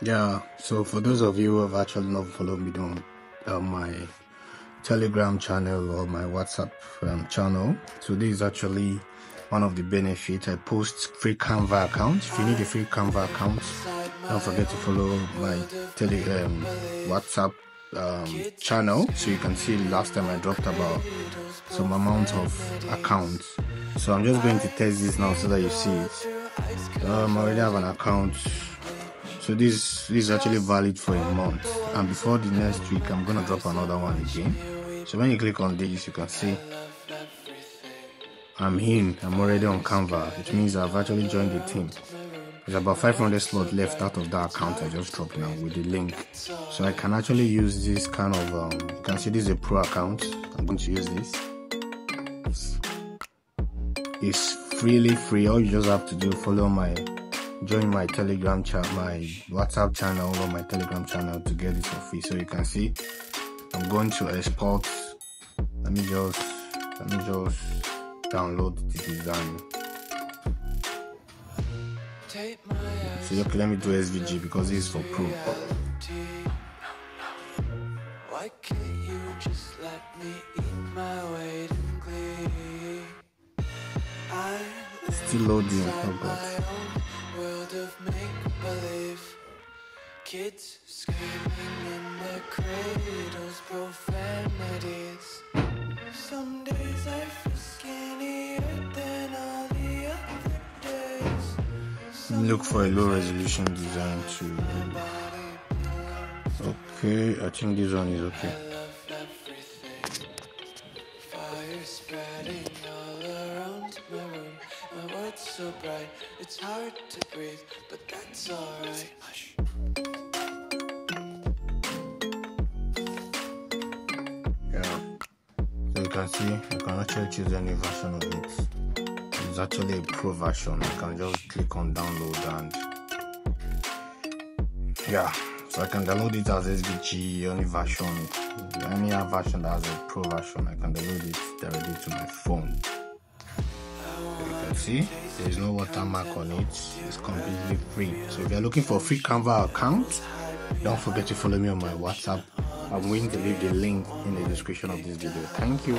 Yeah, so for those of you who have actually not followed me on uh, my Telegram channel or my WhatsApp um, channel, so this is actually one of the benefits. I post free Canva account. If you need a free Canva account, don't forget to follow my Telegram, um, WhatsApp um, channel so you can see last time I dropped about some amount of accounts. So I'm just going to test this now so that you see it. Um, I already have an account so this, this is actually valid for a month. And before the next week i'm gonna drop another one again. So when you click on this you can see i'm in. I'm already on canva which means i've actually joined the team. There's about 500 slots left out of that account i just dropped now with the link. So i can actually use this kind of um, you can see this is a pro account. I'm going to use this. It's freely free. All you just have to do follow my join my telegram chat my whatsapp channel or my telegram channel to get it for free so you can see. I'm going to export. Let me just let me just download the design. So okay let me do svg because this is for pro. Why can't you just let me eat my weight in glee? Still loading, oh god of make believe. Kids screaming in their cradles, profanities. Some days I feel skinnier than all the other days. Look for a low resolution design too. Okay, I think this one is okay. So bright, it's hard to breathe, but that's alright. Yeah, so you can see, you can actually choose any version of it. It's actually a pro version. You can just click on download and yeah, so I can download it as SVG, any version, any version that has a pro version. I can download it directly to my phone see there is no watermark on it. It's completely free. So if you're looking for a free canva account don't forget to follow me on my whatsapp. I'm going to leave the link in the description of this video. Thank you